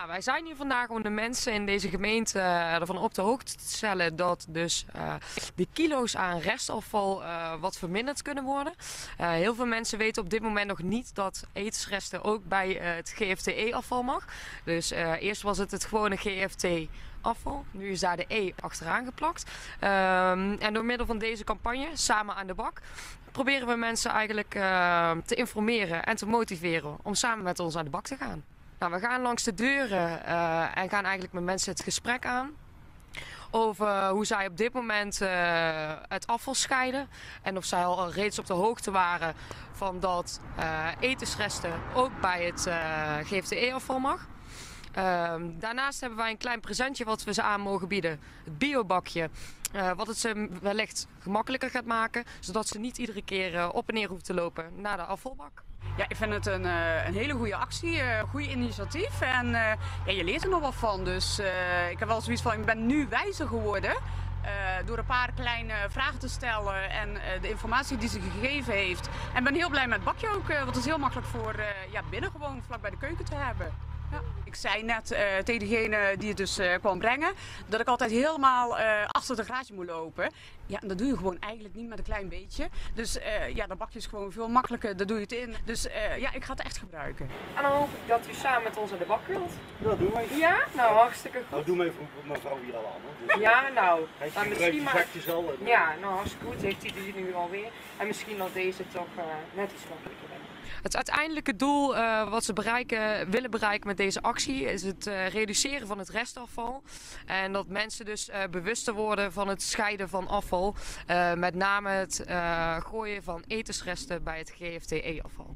Nou, wij zijn hier vandaag om de mensen in deze gemeente eh, ervan op de hoogte te stellen dat dus uh, de kilo's aan restafval uh, wat verminderd kunnen worden. heel veel mensen weten op dit moment nog niet dat etensresten ook bij het GFTE-afval mag. Dus eerst was het het gewone GFT-afval, nu is daar de E achteraan geplakt. Um, en door middel van deze campagne, Samen aan de Bak, proberen we mensen eigenlijk te informeren en te motiveren om samen met ons aan de bak te gaan. Nou, we gaan langs de deuren uh, en gaan eigenlijk met mensen het gesprek aan. Over hoe zij op dit moment uh, het afval scheiden. En of zij al reeds op de hoogte waren van dat uh, etensresten ook bij het GFTE-afval mag. Ehm, daarnaast hebben wij een klein presentje wat we ze aan mogen bieden. Het biobakje. Uh, wat het ze wellicht gemakkelijker gaat maken, zodat ze niet iedere keer uh, op en neer hoeven te lopen naar de afvalbak. Ja, ik vind het een, uh, een hele goede actie, een goed initiatief en ja, je leert er nog wat van. Dus ik heb wel zoiets van, ik ben nu wijzer geworden. door een paar kleine vragen te stellen en de informatie die ze gegeven heeft. En ben heel blij met het bakje ook, want het is heel makkelijk voor ja, binnen gewoon vlak bij de keuken te hebben. Ik zei net uh, tegen degene die het dus uh, kwam brengen, dat ik altijd helemaal uh, achter het graadje moet lopen. Ja, en dat doe je gewoon eigenlijk niet met een klein beetje. Dus ja, dan bak je het gewoon veel makkelijker, daar doe je het in. Dus ja, ik ga het echt gebruiken. En dan hoop ik dat u samen met ons aan de bak wilt. Dat doen wij. Ja? Nou, hartstikke goed. Nou, doe mij mevrouw hier al aan. Dus ja, nou. Hij dan misschien maar... al. En... Ja, nou hartstikke goed. Heeft hij die nu alweer. En misschien dat deze toch net iets makkelijker bent. Het uiteindelijke doel uh, wat ze bereiken, willen bereiken met deze actie is het uh, reduceren van het restafval. En dat mensen dus uh, bewuster worden van het scheiden van afval. met name het gooien van etensresten bij het GFTE-afval.